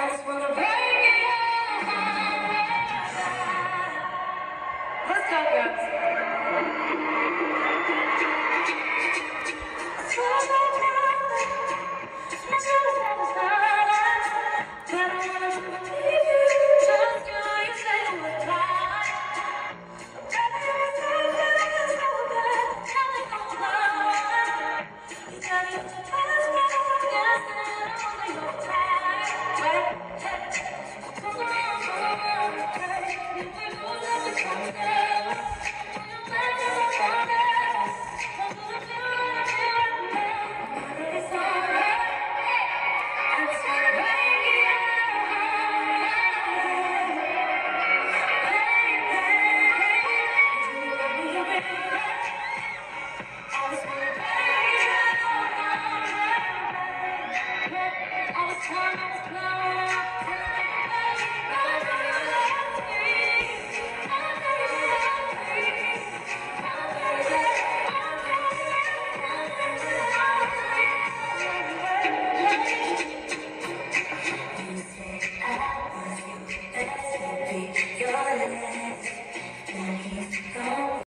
Let's go, girls. Was